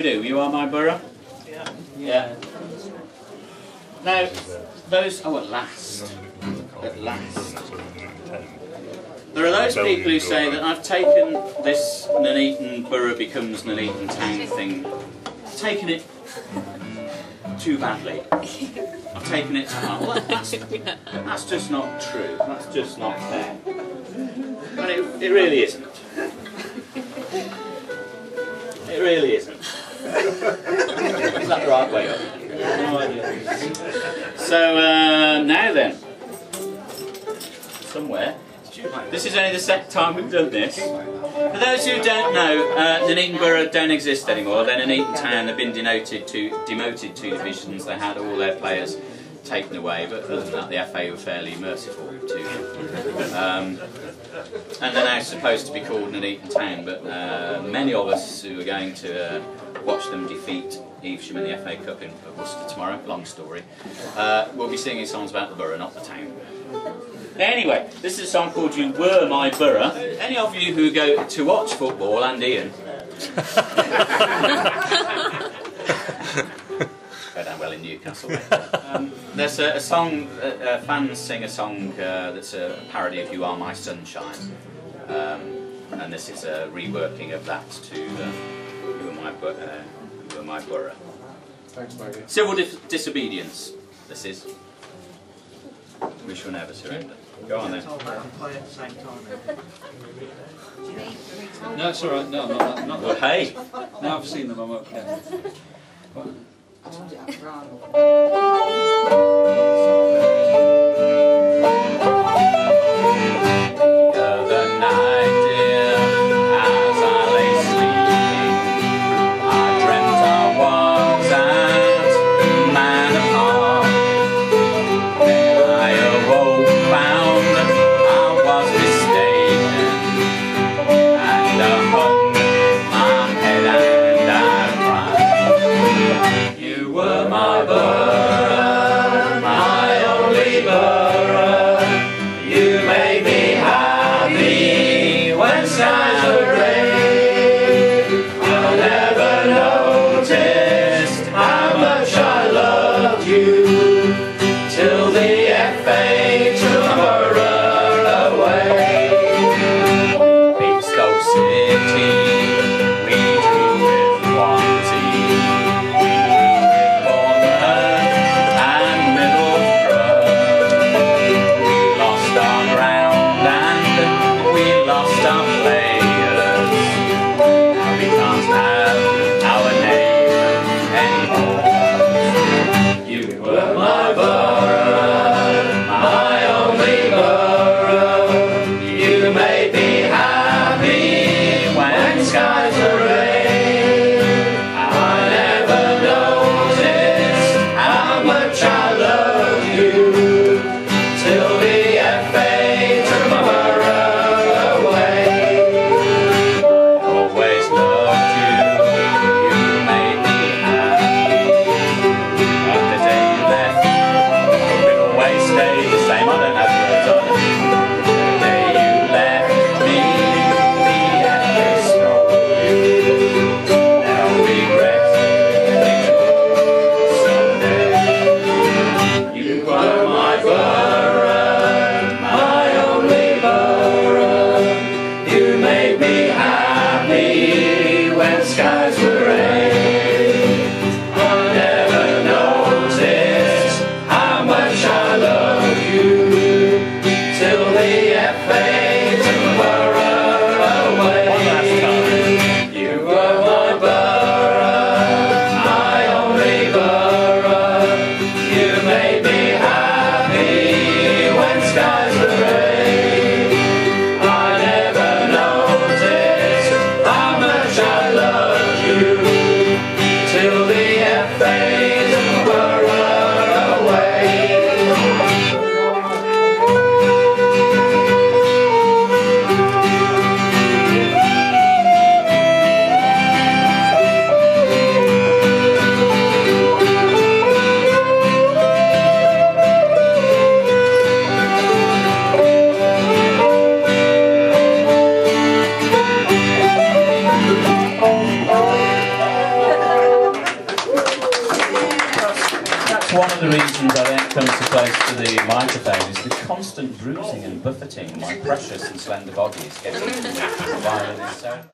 do. You are my borough? Yeah. Yeah. Now, those. Oh, at last. At last. There are those people who say that I've taken this Nuneaton Borough becomes Nuneaton Town thing, taken it too badly. I've taken it to heart. Well, that's, that's just not true. That's just not fair. And it, it really isn't. It really isn't. So uh, now then, somewhere. This is only the second time we've done this. For those who don't know, uh, Nuneaton Borough don't exist anymore. They're Nuneaton Town. They've been denoted to demoted to divisions. They had all their players taken away, but other than that, the FA were fairly merciful to them. Um, and they're now supposed to be called Nuneaton Town, but uh, many of us who are going to uh, watch them defeat Evesham in the FA Cup in Worcester tomorrow, long story, uh, will be singing songs about the borough, not the town. Anyway, this is a song called You Were My Borough. Any of you who go to watch football, and Ian, go down well in Newcastle. Um, there's a, a song, uh, uh, fans sing a song uh, that's a parody of You Are My Sunshine. Um, and this is a reworking of that to uh, You Are My, Bu- uh, you are my Borough. Thanks, Maggie. Civil dis- disobedience, this is. We shall never surrender. Go on then. Told that play at the same time. No, it's alright. No, not, not Well, hey, Now I've seen them, I'm okay. The shines. One of the reasons I don't come so close to the microphone is the constant bruising and buffeting my precious and slender body is getting. So